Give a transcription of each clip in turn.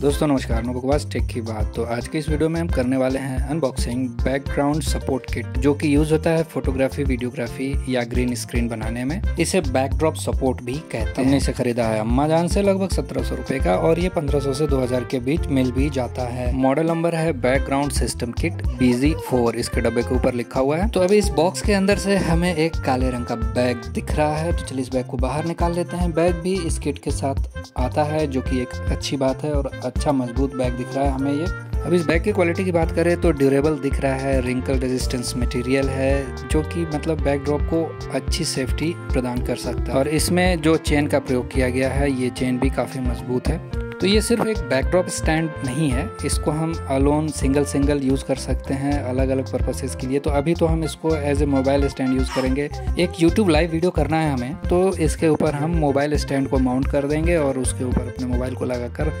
दोस्तों, नमस्कार नो बकवास टेक की बात। तो आज के इस वीडियो में हम करने वाले हैं अनबॉक्सिंग बैकग्राउंड सपोर्ट किट जो कि यूज़ होता है फोटोग्राफी वीडियोग्राफी या ग्रीन स्क्रीन बनाने में। इसे बैकड्रॉप सपोर्ट भी कहते हैं। हमने इसे खरीदा है अम्मा जान से लगभग सत्रह सौ रुपए का और ये पंद्रह सौ से दो हज़ार के बीच मिल भी जाता है। मॉडल नंबर है background system kit BG four इसके डब्बे के ऊपर लिखा हुआ है। तो अभी इस बॉक्स के अंदर से हमें एक काले रंग का बैग दिख रहा है। तो चलिए इस बैग को बाहर निकाल लेते हैं। बैग भी इस किट के साथ आता है, जो की एक अच्छी बात है और अच्छा मज़बूत बैग दिख रहा है हमें ये। अब इस बैग की क्वालिटी की बात करें तो ड्यूरेबल दिख रहा है रिंकल रेजिस्टेंस मटेरियल है, जो कि मतलब बैक ड्रॉप को अच्छी सेफ्टी प्रदान कर सकता है। और इसमें जो चेन का प्रयोग किया गया है, ये चेन भी काफ़ी मज़बूत है। तो ये सिर्फ़ एक बैकड्रॉप स्टैंड नहीं है। इसको हम अलोन सिंगल सिंगल यूज़ कर सकते हैं अलग अलग पर्पसेस के लिए। तो अभी तो हम इसको as a mobile stand use करेंगे। एक यूट्यूब लाइव वीडियो करना है हमें तो इसके ऊपर हम मोबाइल स्टैंड को माउंट कर देंगे और उसके ऊपर अपने मोबाइल को लगाकर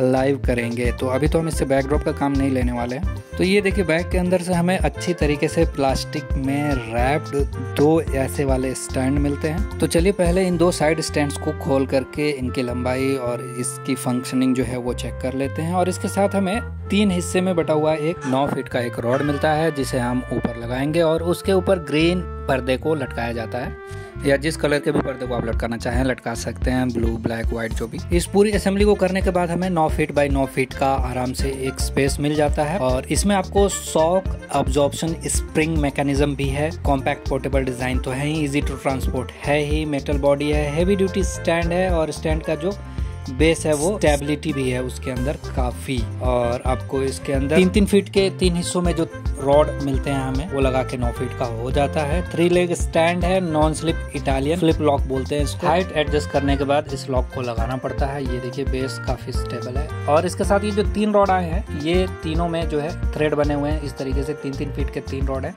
लाइव करेंगे। तो अभी तो हम इससे बैकड्रॉप का काम नहीं लेने वाले हैं। तो ये देखिए बैग के अंदर से हमें अच्छी तरीके से प्लास्टिक में रैप्ड दो ऐसे वाले स्टैंड मिलते हैं। तो चलिए, पहले इन दो साइड स्टैंड्स को खोल करके इनकी लंबाई और इसकी फंक्शनिंग जो है वो चेक कर लेते हैं और इसके साथ हमें तीन हिस्से में बटा हुआ एक नौ फीट का एक रॉड मिलता है, जिसे हम ऊपर लगाएँगे और उसके ऊपर ग्रीन पर्दे को लटकाया जाता है। या जिस कलर के भी पर्दे को आप लटकाना चाहें, लटका सकते हैं ब्लू ब्लैक व्हाइट जो भी। इस पूरी असेंबली को करने के बाद हमें 9 फीट बाई 9 फीट का आराम से एक स्पेस मिल जाता है और इसमें आपको सॉक अब्जॉर्प्शन स्प्रिंग मैकेनिज्म भी है। कॉम्पैक्ट पोर्टेबल डिज़ाइन तो है ही इजी टू ट्रांसपोर्ट है ही मेटल बॉडी है हैवी ड्यूटी स्टैंड है और स्टैंड का जो बेस है वो स्टेबिलिटी भी है उसके अंदर काफ़ी। और आपको इसके अंदर तीन तीन फीट के तीन हिस्सों में जो रॉड मिलते हैं हमें, वो लगा के नौ फीट का हो जाता है। थ्री लेग स्टैंड है non slip Italian flip lock बोलते हैं इसको। हाइट एडजस्ट करने के बाद इस लॉक को लगाना पड़ता है। ये देखिए बेस काफ़ी स्टेबल है। और इसके साथ ये जो तीन रॉड आए हैं, ये तीनों में जो है थ्रेड बने हुए हैं। इस तरीके से तीन तीन फीट के तीन रॉड है।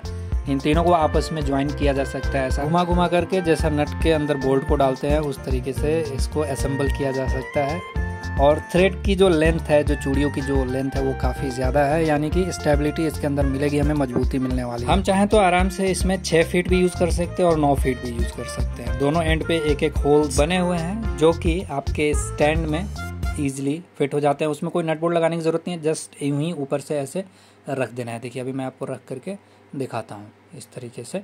इन तीनों को आपस में ज्वाइन किया जा सकता है ऐसा। घुमा घुमा करके जैसा नट के अंदर बोल्ट को डालते हैं, उस तरीके से इसको असेंबल किया जा सकता है। और थ्रेड की जो लेंथ है, जो चूड़ियों की जो लेंथ है, वो काफ़ी ज़्यादा है, यानी कि स्टेबिलिटी इसके अंदर मिलेगी, हमें मजबूती मिलने वाली हम चाहें तो आराम से इसमें छः फीट भी यूज़ कर सकते हैं और नौ फीट भी यूज़ कर सकते हैं। दोनों एंड पे एक एक होल बने हुए हैं, जो कि आपके स्टैंड में ईजिली फिट हो जाते हैं। उसमें कोई नट बोर्ड लगाने की ज़रूरत नहीं है जस्ट यूँ ही ऊपर से ऐसे रख देना है। देखिए अभी मैं आपको रख करके दिखाता हूँ इस तरीके से।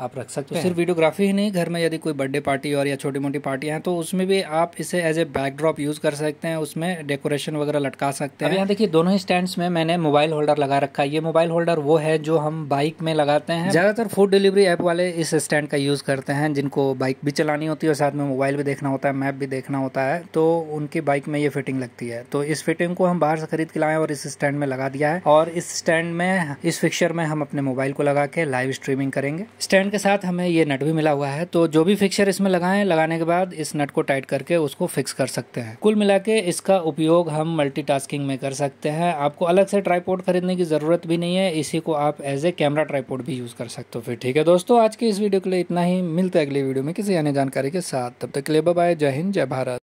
आप रख सकते हैं। सिर्फ़ वीडियोग्राफी ही नहीं घर में यदि कोई बर्थडे पार्टी और या छोटी मोटी पार्टियाँ हैं तो उसमें भी आप इसे एज ए बैकड्रॉप यूज़ कर सकते हैं उसमें डेकोरेशन वगैरह लटका सकते हैं। यहाँ देखिए दोनों ही स्टैंड में मैंने मोबाइल होल्डर लगा रखा है। ये मोबाइल होल्डर वो है जो हम बाइक में लगाते हैं। ज़्यादातर फ़ूड डिलीवरी ऐप वाले इस स्टैंड का यूज़ करते हैं जिनको बाइक भी चलानी होती है और साथ में मोबाइल भी देखना होता है मैप भी देखना होता है तो उनकी बाइक में ये फिटिंग लगती है। तो इस फिटिंग को हम बाहर से खरीद के लाए और इस स्टैंड में लगा दिया है। और इस स्टैंड में इस फिक्चर में हम अपने मोबाइल को लगा के लाइव स्ट्रीमिंग करेंगे। स्टैंड के साथ हमें ये नट भी मिला हुआ है तो जो भी फिक्सर इसमें लगाएँ, लगाने के बाद इस नट को टाइट करके उसको फिक्स कर सकते हैं। कुल मिला के इसका उपयोग हम मल्टीटास्किंग में कर सकते हैं। आपको अलग से ट्राईपोर्ट खरीदने की ज़रूरत भी नहीं है, इसी को आप एज ए कैमरा ट्राईपोर्ट भी यूज़ कर सकते हो। फिर ठीक है दोस्तों, आज के इस वीडियो के लिए इतना ही। मिलते हैं अगली वीडियो में किसी अन्य जानकारी के साथ। तब तक के लिए बाय जय हिंद, जय भारत।